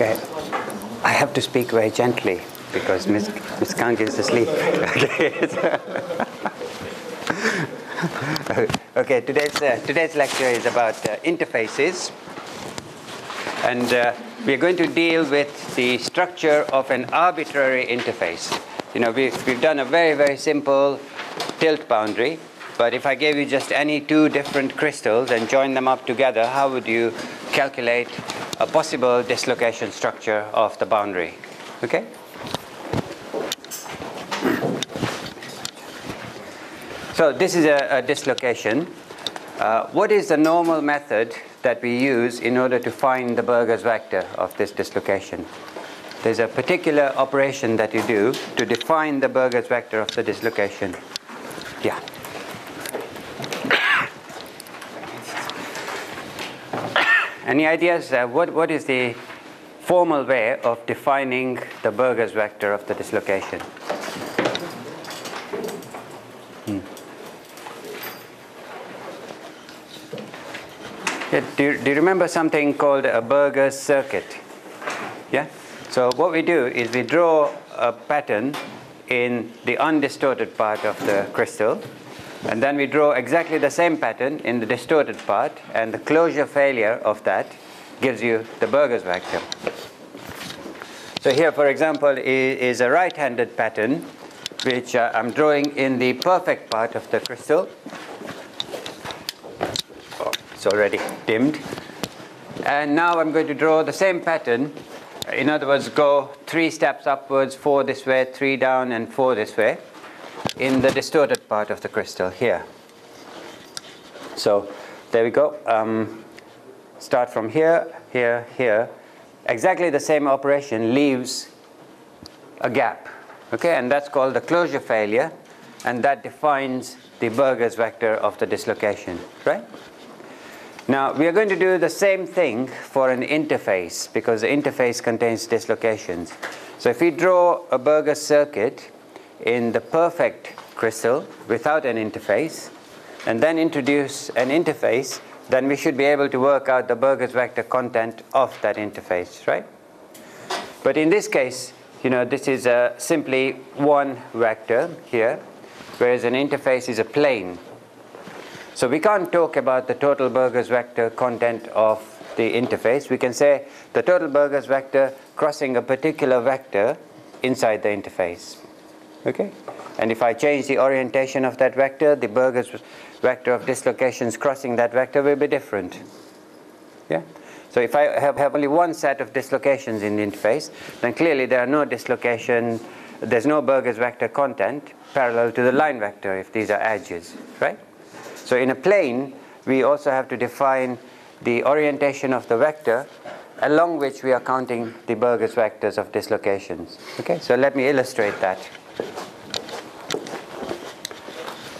Okay. I have to speak very gently because Miss, Miss Kang is asleep. Okay. okay, today's, uh, today's lecture is about uh, interfaces. And uh, we're going to deal with the structure of an arbitrary interface. You know, we've, we've done a very, very simple tilt boundary. But if I gave you just any two different crystals and joined them up together, how would you calculate a possible dislocation structure of the boundary? Okay? So this is a, a dislocation. Uh, what is the normal method that we use in order to find the Burgers vector of this dislocation? There's a particular operation that you do to define the Burgers vector of the dislocation. Yeah. Any ideas? Uh, what, what is the formal way of defining the Burgers vector of the dislocation? Yeah, do, do you remember something called a Burgers circuit? Yeah? So what we do is we draw a pattern in the undistorted part of the crystal and then we draw exactly the same pattern in the distorted part and the closure failure of that gives you the Burgers vector. So here for example is a right-handed pattern which uh, I'm drawing in the perfect part of the crystal it's already dimmed. And now I'm going to draw the same pattern. In other words, go three steps upwards, four this way, three down, and four this way in the distorted part of the crystal here. So there we go. Um, start from here, here, here. Exactly the same operation leaves a gap. Okay, and that's called the closure failure, and that defines the Burgers vector of the dislocation, right? Now, we are going to do the same thing for an interface because the interface contains dislocations. So if we draw a Burgers circuit in the perfect crystal without an interface, and then introduce an interface, then we should be able to work out the Burgers vector content of that interface, right? But in this case, you know, this is a simply one vector here, whereas an interface is a plane. So we can't talk about the total Burgers vector content of the interface. We can say the total Burgers vector crossing a particular vector inside the interface. Okay? And if I change the orientation of that vector, the Burgers vector of dislocations crossing that vector will be different. Yeah? So if I have, have only one set of dislocations in the interface, then clearly there are no dislocation, there's no Burgers vector content parallel to the line vector if these are edges, right? So in a plane, we also have to define the orientation of the vector along which we are counting the Burgers vectors of dislocations. Okay, so let me illustrate that.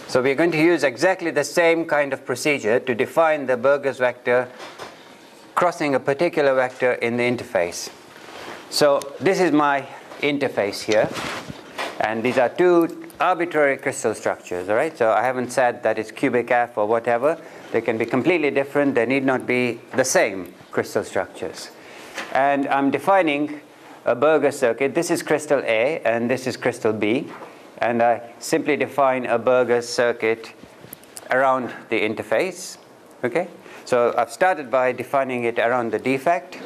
So we're going to use exactly the same kind of procedure to define the Burgers vector crossing a particular vector in the interface. So this is my interface here, and these are two arbitrary crystal structures, all right? So I haven't said that it's cubic F or whatever. They can be completely different. They need not be the same crystal structures. And I'm defining a Burgers circuit. This is crystal A and this is crystal B. And I simply define a Burgers circuit around the interface, okay? So I've started by defining it around the defect.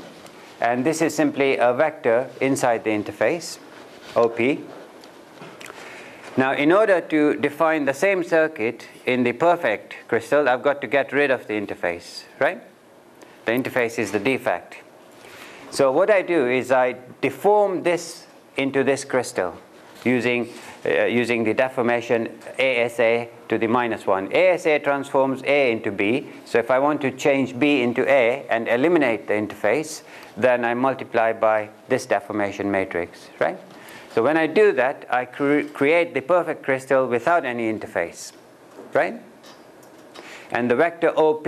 And this is simply a vector inside the interface, OP. Now, in order to define the same circuit in the perfect crystal, I've got to get rid of the interface, right? The interface is the defect. So what I do is I deform this into this crystal using, uh, using the deformation ASA to the minus 1. ASA transforms A into B. So if I want to change B into A and eliminate the interface, then I multiply by this deformation matrix, right? So when I do that, I cre create the perfect crystal without any interface, right? And the vector OP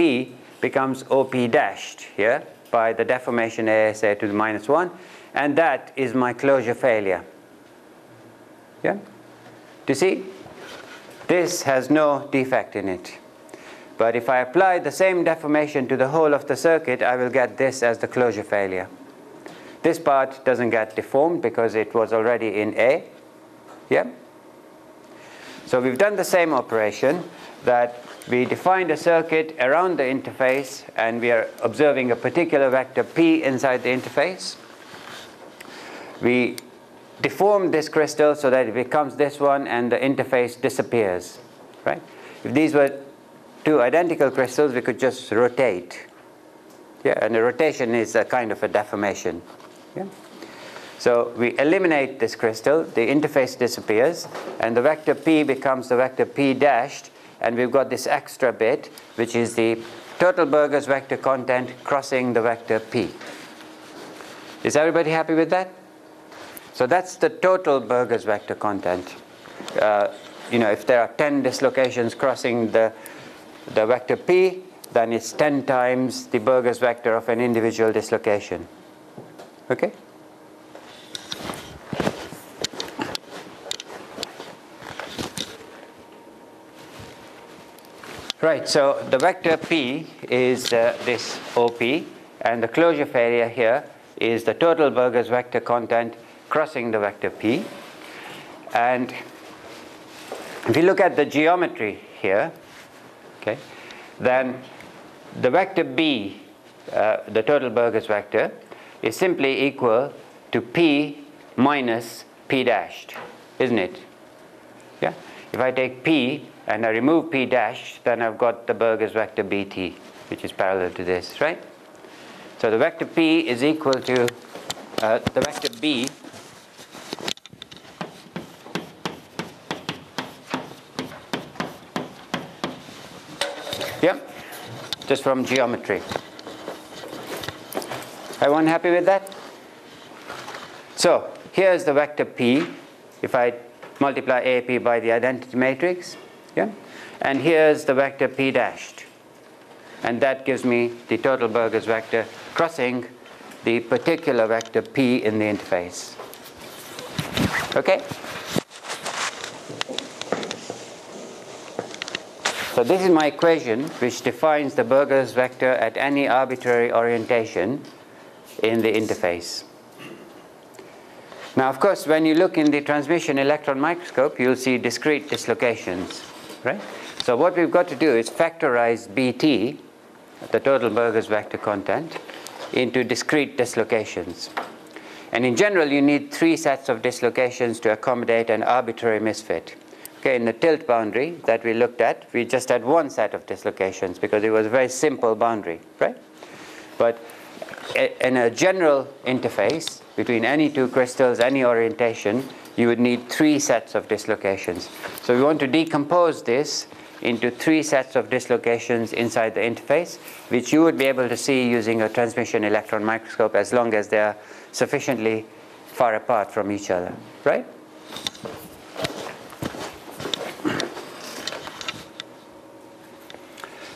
becomes OP dashed here by the deformation ASA to the minus 1, and that is my closure failure. Yeah? Do you see? This has no defect in it. But if I apply the same deformation to the whole of the circuit, I will get this as the closure failure. This part doesn't get deformed because it was already in A. Yeah? So we've done the same operation that we defined a circuit around the interface and we are observing a particular vector P inside the interface. We deform this crystal so that it becomes this one and the interface disappears, right? If these were two identical crystals, we could just rotate. Yeah, and a rotation is a kind of a deformation. Yeah? So we eliminate this crystal, the interface disappears, and the vector P becomes the vector P dashed, and we've got this extra bit, which is the total Burgers vector content crossing the vector P. Is everybody happy with that? So that's the total Burgers vector content. Uh, you know, if there are 10 dislocations crossing the, the vector P, then it's 10 times the Burgers vector of an individual dislocation. Okay? Right, so the vector P is uh, this OP, and the closure area here is the total Burgers vector content crossing the vector P. And if you look at the geometry here, okay, then the vector B, uh, the total Burgers vector, is simply equal to P minus P dashed, isn't it? Yeah? If I take P and I remove P dash, then I've got the Burgers vector BT, which is parallel to this, right? So the vector P is equal to uh, the vector B Yeah, just from geometry. Everyone happy with that? So here's the vector P. If I multiply AP by the identity matrix, yeah? And here's the vector P dashed. And that gives me the total Burgers vector crossing the particular vector P in the interface. Okay? So this is my equation which defines the Burgers vector at any arbitrary orientation in the interface. Now, of course, when you look in the transmission electron microscope, you'll see discrete dislocations right? So what we've got to do is factorize BT, the total Burgers vector content, into discrete dislocations. And in general, you need three sets of dislocations to accommodate an arbitrary misfit. Okay, in the tilt boundary that we looked at, we just had one set of dislocations because it was a very simple boundary, right? But in a general interface between any two crystals, any orientation, you would need three sets of dislocations. So we want to decompose this into three sets of dislocations inside the interface, which you would be able to see using a transmission electron microscope as long as they are sufficiently far apart from each other, right?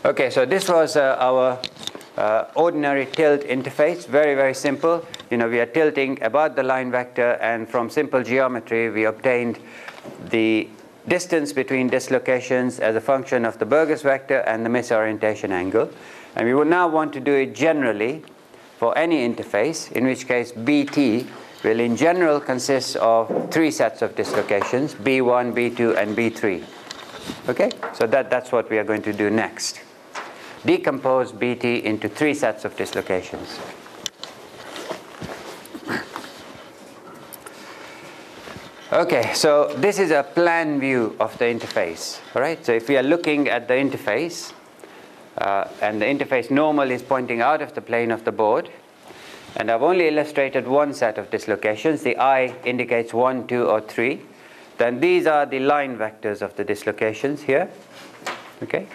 Okay, so this was uh, our uh, ordinary tilt interface, very, very simple. You know, we are tilting about the line vector, and from simple geometry, we obtained the distance between dislocations as a function of the Burgers vector and the misorientation angle. And we would now want to do it generally for any interface, in which case BT will in general consist of three sets of dislocations, B1, B2, and B3. Okay, so that, that's what we are going to do next decompose BT into three sets of dislocations. Okay, so this is a plan view of the interface. All right, so if we are looking at the interface, uh, and the interface normal is pointing out of the plane of the board, and I've only illustrated one set of dislocations. The I indicates one, two, or three. Then these are the line vectors of the dislocations here. Okay.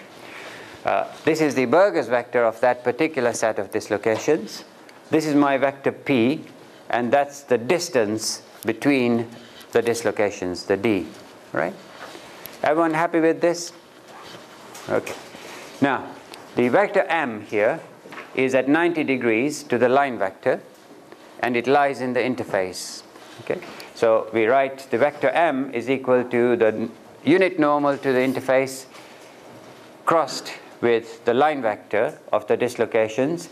Uh, this is the Burgers vector of that particular set of dislocations. This is my vector P, and that's the distance between the dislocations, the D, right? Everyone happy with this? Okay. Now, the vector M here is at 90 degrees to the line vector, and it lies in the interface. Okay? So we write the vector M is equal to the unit normal to the interface crossed with the line vector of the dislocations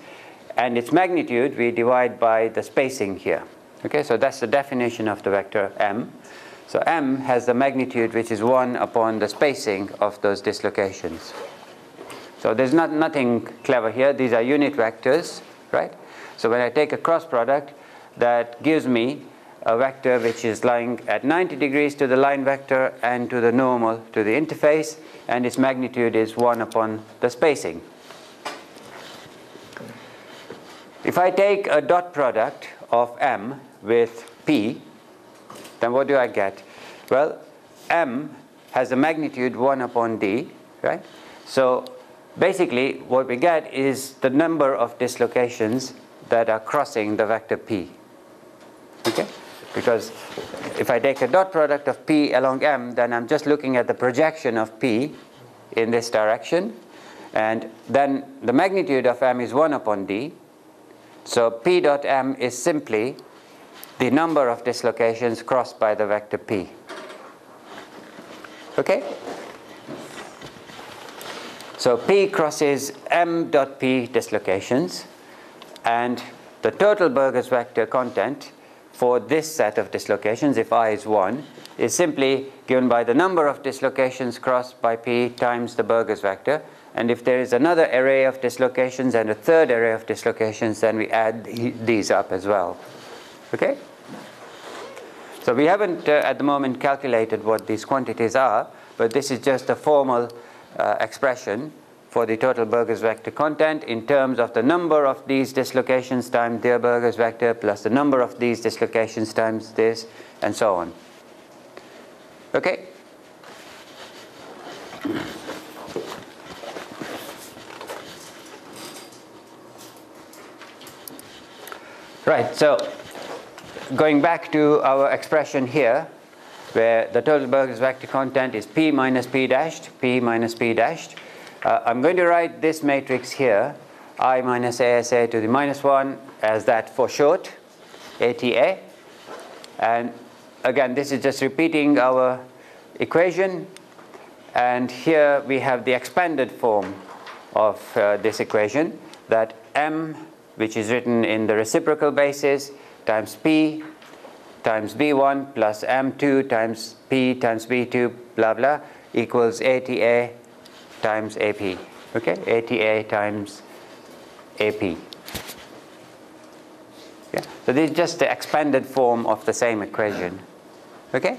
and its magnitude we divide by the spacing here. Okay, so that's the definition of the vector m. So m has the magnitude which is 1 upon the spacing of those dislocations. So there's not, nothing clever here. These are unit vectors, right? So when I take a cross product, that gives me a vector which is lying at 90 degrees to the line vector and to the normal to the interface, and its magnitude is 1 upon the spacing. If I take a dot product of m with p, then what do I get? Well, m has a magnitude 1 upon d, right? So basically what we get is the number of dislocations that are crossing the vector p. Okay? Because if I take a dot product of P along M, then I'm just looking at the projection of P in this direction. And then the magnitude of M is 1 upon D. So P dot M is simply the number of dislocations crossed by the vector P. Okay? So P crosses M dot P dislocations and the total Burgers vector content for this set of dislocations, if i is 1, is simply given by the number of dislocations crossed by p times the Burgers vector. And if there is another array of dislocations and a third array of dislocations, then we add these up as well. Okay? So we haven't uh, at the moment calculated what these quantities are, but this is just a formal uh, expression for the total Burgers vector content in terms of the number of these dislocations times their Burgers vector plus the number of these dislocations times this and so on. Okay? Right, so going back to our expression here, where the total Burgers vector content is P minus P dashed, P minus P dashed, uh, I'm going to write this matrix here, I minus ASA to the minus 1 as that for short, ATA. And again, this is just repeating our equation. And here we have the expanded form of uh, this equation that m, which is written in the reciprocal basis, times p times b1 plus m2 times p times b2, blah, blah, equals ATA times AP. Okay, ATA times AP. Yeah. So this is just the expanded form of the same equation. Okay?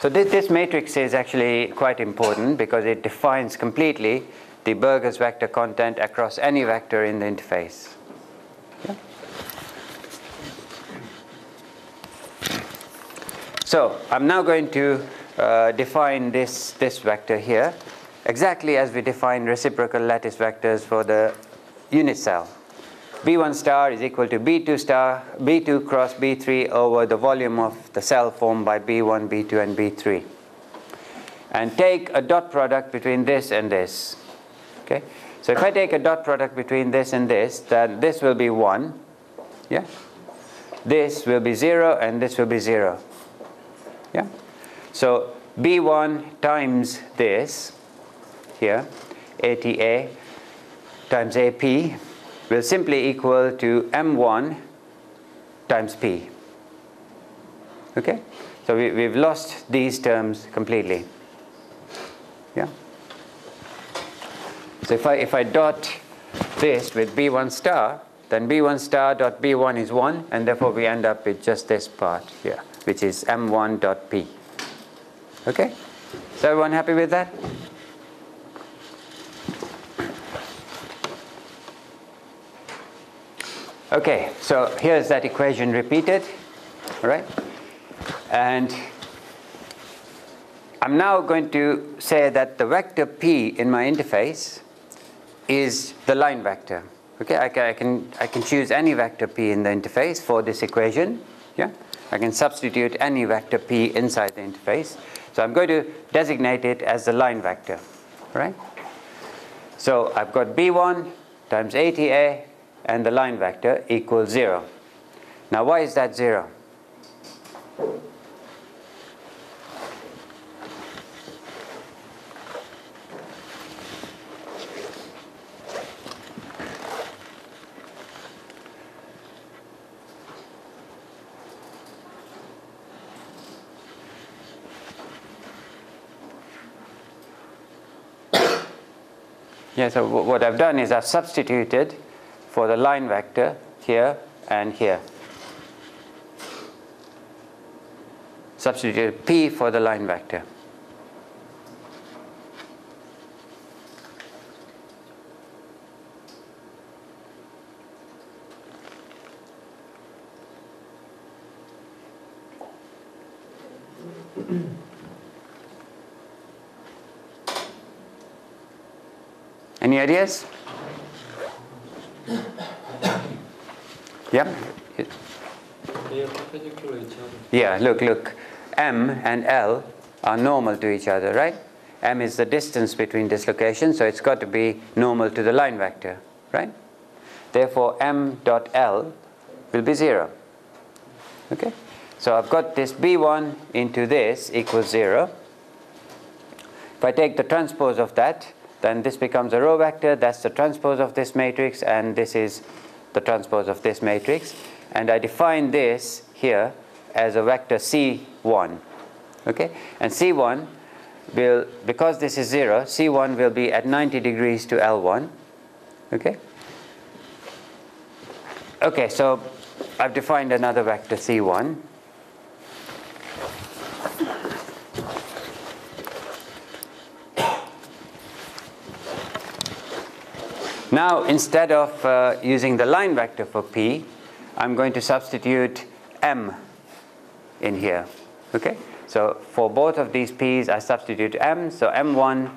So this, this matrix is actually quite important because it defines completely the Burgers vector content across any vector in the interface. So I'm now going to uh, define this, this vector here exactly as we define reciprocal lattice vectors for the unit cell. B1 star is equal to B2 star, B2 cross B3 over the volume of the cell formed by B1, B2, and B3. And take a dot product between this and this. Okay? So if I take a dot product between this and this, then this will be 1. Yeah? This will be 0, and this will be 0. Yeah? So B1 times this here, ATA times AP will simply equal to M1 times P. Okay? So we, we've lost these terms completely. Yeah? So if I, if I dot this with B1 star, then B1 star dot B1 is 1, and therefore we end up with just this part here which is M1 dot P. Okay? Is everyone happy with that? Okay, so here's that equation repeated, all right? And I'm now going to say that the vector p in my interface is the line vector. Okay, I can, I can, I can choose any vector p in the interface for this equation, yeah? I can substitute any vector p inside the interface. So I'm going to designate it as the line vector, right? So I've got b1 times ATA and the line vector equals 0. Now why is that 0? Yeah, so what I've done is I've substituted for the line vector here and here. Substitute P for the line vector. Any ideas? Yeah? Yeah, look, look. M and L are normal to each other, right? M is the distance between dislocations, so it's got to be normal to the line vector, right? Therefore, M dot L will be 0. Okay? So I've got this B1 into this equals 0. If I take the transpose of that, then this becomes a row vector, that's the transpose of this matrix, and this is the transpose of this matrix. And I define this here as a vector C1. Okay? And C1 will, because this is 0, C1 will be at 90 degrees to L1. Okay? Okay, so I've defined another vector C1. Now, instead of uh, using the line vector for P, I'm going to substitute M in here. Okay? So for both of these P's, I substitute M. So M1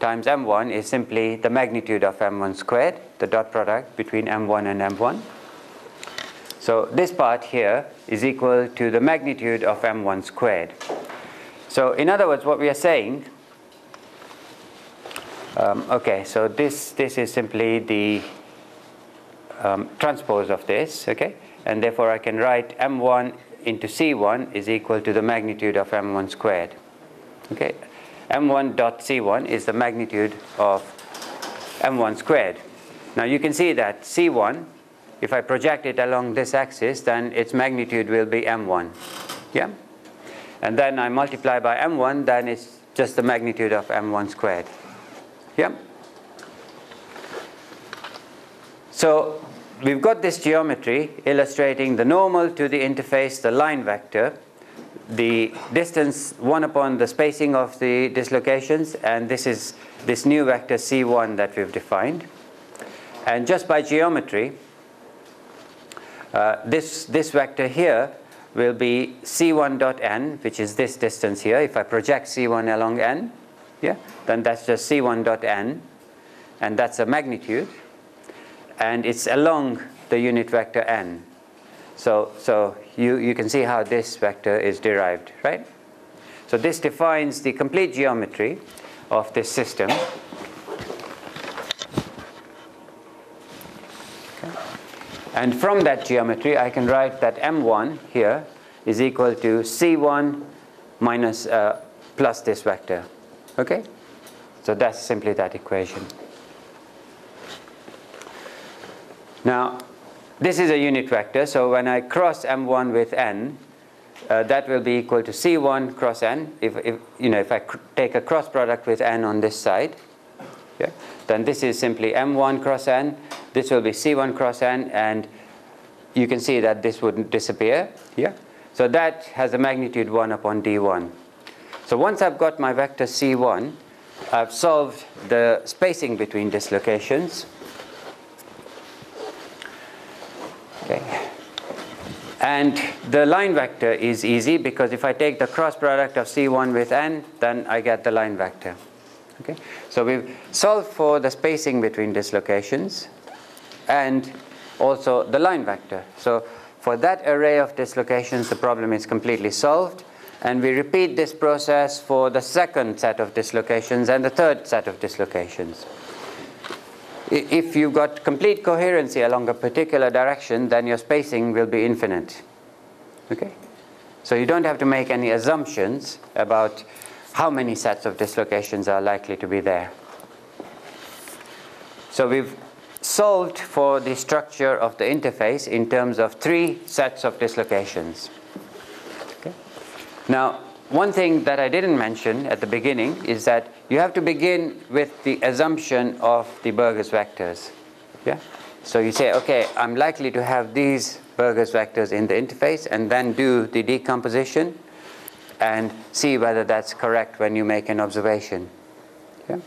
times M1 is simply the magnitude of M1 squared, the dot product between M1 and M1. So this part here is equal to the magnitude of M1 squared. So in other words, what we are saying um, okay, so this, this is simply the um, transpose of this, okay? And therefore I can write m1 into c1 is equal to the magnitude of m1 squared, okay? m1 dot c1 is the magnitude of m1 squared. Now you can see that c1, if I project it along this axis, then its magnitude will be m1, yeah? And then I multiply by m1, then it's just the magnitude of m1 squared. Yeah. So we've got this geometry illustrating the normal to the interface, the line vector, the distance 1 upon the spacing of the dislocations, and this is this new vector C1 that we've defined. And just by geometry, uh, this, this vector here will be C1 dot n, which is this distance here. If I project C1 along n, yeah, then that's just C1 dot n, and that's a magnitude, and it's along the unit vector n. So, so you, you can see how this vector is derived, right? So this defines the complete geometry of this system. And from that geometry, I can write that m1 here is equal to c1 minus uh, plus this vector. Okay? So that's simply that equation. Now, this is a unit vector, so when I cross m1 with n, uh, that will be equal to c1 cross n. If, if you know, if I take a cross product with n on this side, yeah, then this is simply m1 cross n. This will be c1 cross n, and you can see that this would disappear. Yeah, so that has a magnitude 1 upon d1. So once I've got my vector c1, I've solved the spacing between dislocations. Okay. And the line vector is easy because if I take the cross product of c1 with n, then I get the line vector. Okay? So we've solved for the spacing between dislocations and also the line vector. So for that array of dislocations, the problem is completely solved. And we repeat this process for the second set of dislocations and the third set of dislocations. If you've got complete coherency along a particular direction, then your spacing will be infinite. Okay? So you don't have to make any assumptions about how many sets of dislocations are likely to be there. So we've solved for the structure of the interface in terms of three sets of dislocations. Now, one thing that I didn't mention at the beginning is that you have to begin with the assumption of the Burgers vectors. Yeah? So you say, okay, I'm likely to have these Burgers vectors in the interface and then do the decomposition and see whether that's correct when you make an observation. Yeah?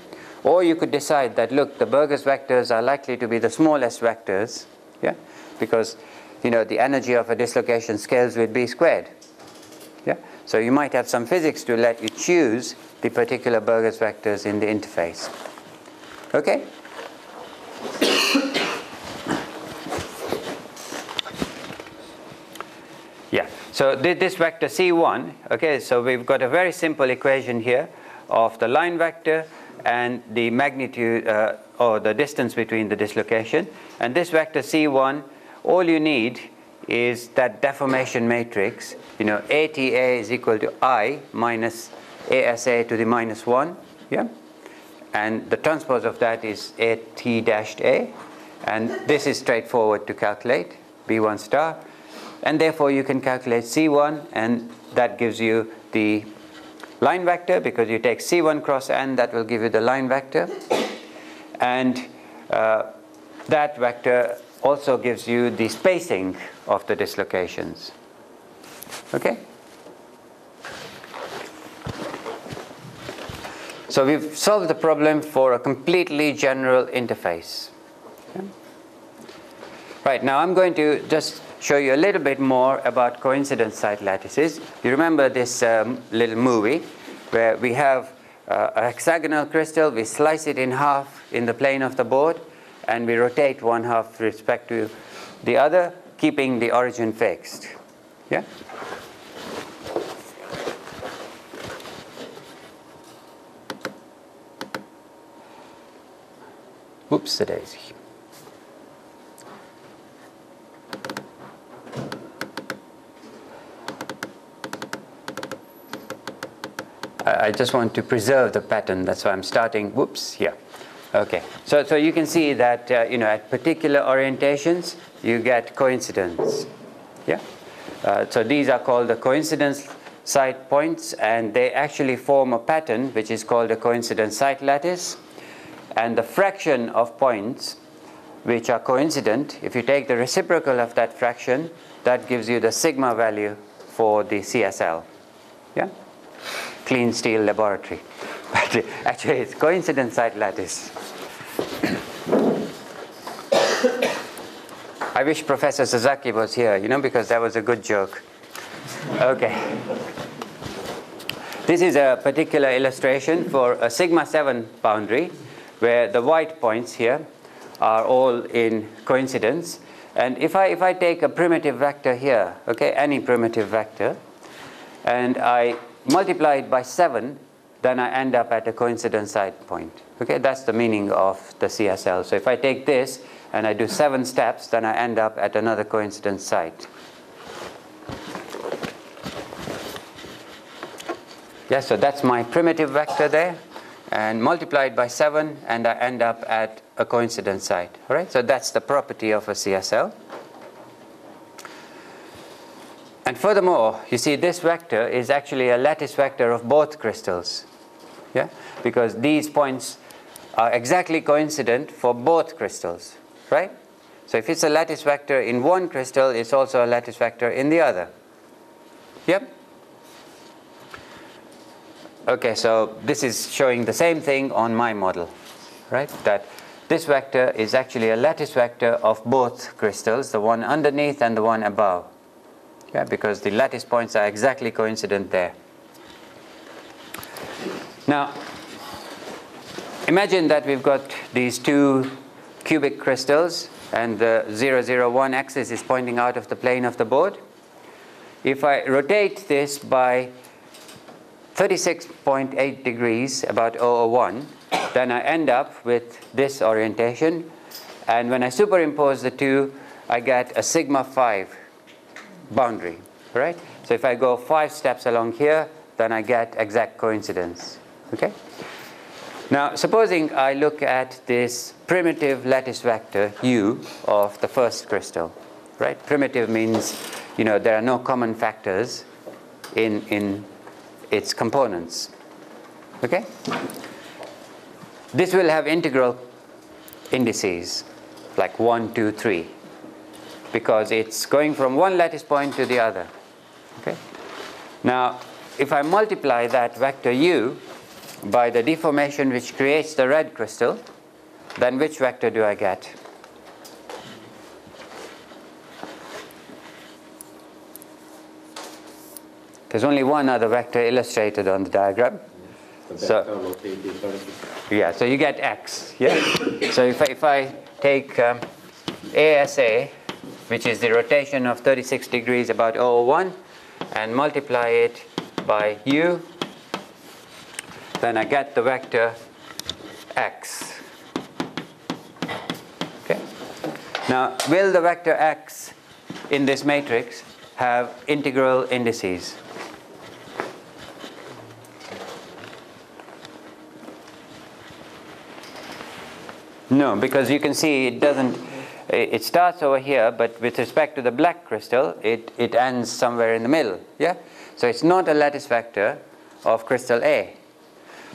Or you could decide that, look, the Burgers vectors are likely to be the smallest vectors, yeah? because you know, the energy of a dislocation scales with b squared. Yeah? So you might have some physics to let you choose the particular Burgers vectors in the interface. Okay? yeah, so this vector C1, okay, so we've got a very simple equation here of the line vector and the magnitude uh, or the distance between the dislocation. And this vector C1, all you need is that deformation matrix, you know, ATA is equal to I minus ASA to the minus 1, yeah? And the transpose of that is AT dashed A. And this is straightforward to calculate, B1 star. And therefore you can calculate C1 and that gives you the line vector because you take C1 cross N, that will give you the line vector. And uh, that vector also gives you the spacing of the dislocations. Okay? So we've solved the problem for a completely general interface. Okay? Right, now I'm going to just show you a little bit more about coincidence site lattices. You remember this um, little movie where we have uh, a hexagonal crystal, we slice it in half in the plane of the board, and we rotate one half with respect to the other, keeping the origin fixed. Yeah? Whoops, the daisy. I just want to preserve the pattern. That's why I'm starting, whoops, here. Okay, so, so you can see that, uh, you know, at particular orientations, you get coincidence. Yeah? Uh, so these are called the coincidence site points, and they actually form a pattern which is called a coincidence site lattice. And the fraction of points which are coincident, if you take the reciprocal of that fraction, that gives you the sigma value for the CSL. Yeah? clean steel laboratory. But uh, actually, it's coincidence site lattice. I wish Professor Sasaki was here, you know, because that was a good joke. Okay. This is a particular illustration for a sigma 7 boundary where the white points here are all in coincidence. And if I, if I take a primitive vector here, okay, any primitive vector, and I multiply it by 7, then I end up at a coincidence site point. Okay, that's the meaning of the CSL. So if I take this and I do 7 steps, then I end up at another coincidence site. Yeah, so that's my primitive vector there, and multiplied by 7, and I end up at a coincidence site. All right, so that's the property of a CSL. And furthermore, you see this vector is actually a lattice vector of both crystals. Yeah? Because these points are exactly coincident for both crystals, right? So if it's a lattice vector in one crystal, it's also a lattice vector in the other. Yep? Okay, so this is showing the same thing on my model, right? That this vector is actually a lattice vector of both crystals, the one underneath and the one above yeah, because the lattice points are exactly coincident there. Now, imagine that we've got these two cubic crystals and the 001 axis is pointing out of the plane of the board. If I rotate this by 36.8 degrees, about 001, then I end up with this orientation. And when I superimpose the two, I get a sigma 5 boundary, right? So if I go five steps along here, then I get exact coincidence, okay? Now, supposing I look at this primitive lattice vector U of the first crystal, right? Primitive means, you know, there are no common factors in, in, its components. Okay? This will have integral indices like 1, 2, 3 because it's going from one lattice point to the other. Okay? Now, if I multiply that vector u by the deformation which creates the red crystal, then which vector do I get? There's only one other vector illustrated on the diagram. The So-. Yeah, so you get x. Yeah. so if I, if I take um, ASA, which is the rotation of 36 degrees about 001, and multiply it by u, then I get the vector x. Okay. Now, will the vector x in this matrix have integral indices? No, because you can see it doesn't, it starts over here, but with respect to the black crystal, it, it ends somewhere in the middle, yeah? So it's not a lattice vector of crystal A.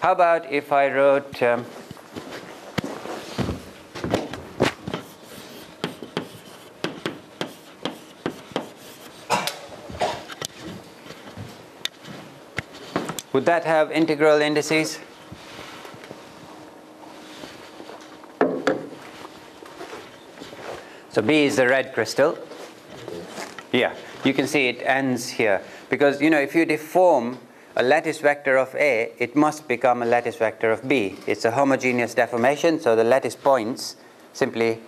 How about if I wrote, um, would that have integral indices? So B is the red crystal. Yeah, you can see it ends here. Because, you know, if you deform a lattice vector of A, it must become a lattice vector of B. It's a homogeneous deformation, so the lattice points simply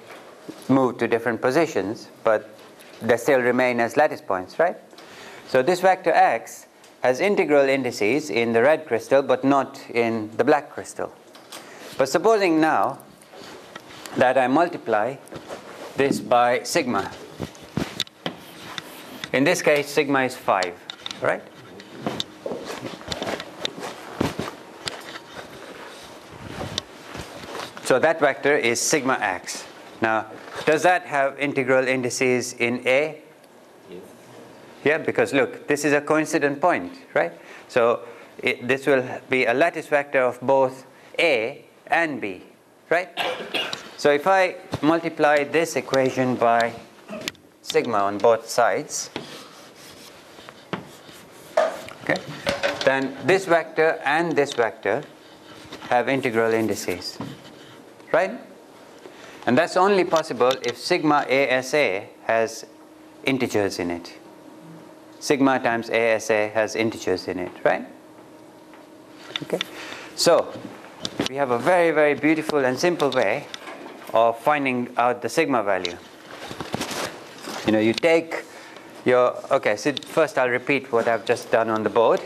move to different positions, but they still remain as lattice points, right? So this vector X has integral indices in the red crystal, but not in the black crystal. But supposing now that I multiply this by sigma. In this case, sigma is 5, right? So that vector is sigma x. Now, does that have integral indices in A? Yes. Yeah, because look, this is a coincident point, right? So it, this will be a lattice vector of both A and B, right? So if I multiply this equation by sigma on both sides, okay, then this vector and this vector have integral indices, right? And that's only possible if sigma ASA has integers in it. Sigma times ASA has integers in it, right? Okay. So we have a very, very beautiful and simple way of finding out the sigma value. You know, you take your, okay, so first I'll repeat what I've just done on the board,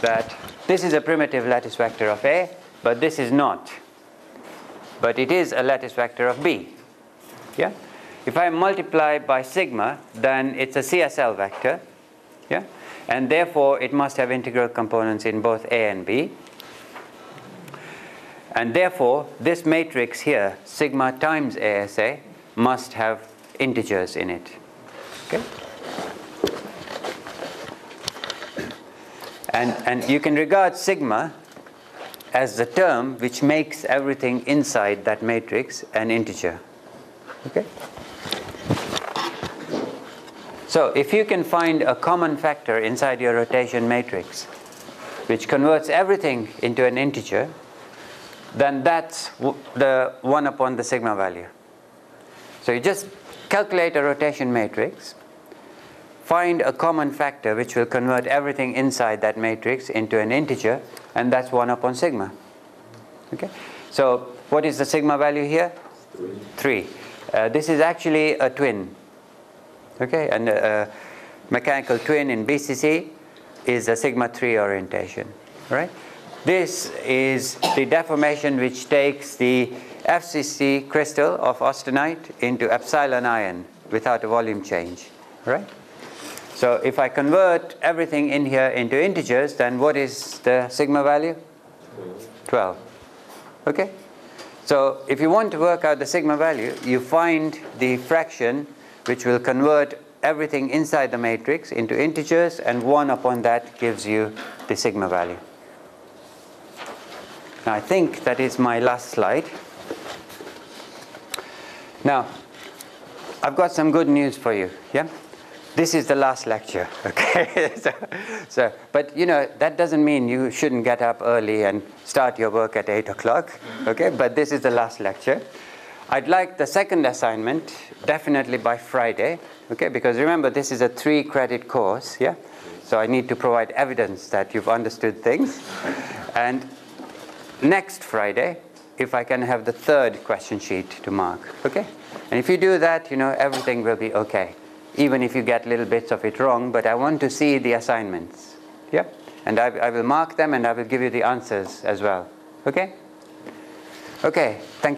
that this is a primitive lattice vector of A, but this is not. But it is a lattice vector of B. Yeah? If I multiply by sigma, then it's a CSL vector. Yeah? And therefore, it must have integral components in both A and B. And therefore, this matrix here, sigma times ASA, must have integers in it. Okay? And, and you can regard sigma as the term which makes everything inside that matrix an integer. Okay? So if you can find a common factor inside your rotation matrix which converts everything into an integer, then that's the 1 upon the sigma value. So you just calculate a rotation matrix, find a common factor which will convert everything inside that matrix into an integer, and that's 1 upon sigma. Okay? So what is the sigma value here? 3. Uh, this is actually a twin. Okay, and a, a mechanical twin in BCC is a sigma 3 orientation. Right? This is the deformation which takes the FCC crystal of austenite into epsilon iron without a volume change. Right? So if I convert everything in here into integers, then what is the sigma value? 12. Okay? So if you want to work out the sigma value, you find the fraction which will convert everything inside the matrix into integers, and 1 upon that gives you the sigma value. Now, I think that is my last slide. Now, I've got some good news for you. Yeah? This is the last lecture, okay? so, so, but you know, that doesn't mean you shouldn't get up early and start your work at 8 o'clock, okay? But this is the last lecture. I'd like the second assignment definitely by Friday, okay? Because remember, this is a three credit course, yeah? So I need to provide evidence that you've understood things. And next Friday, if I can have the third question sheet to mark, okay? And if you do that, you know, everything will be okay even if you get little bits of it wrong, but I want to see the assignments. Yeah? And I, I will mark them and I will give you the answers as well. Okay? Okay, thank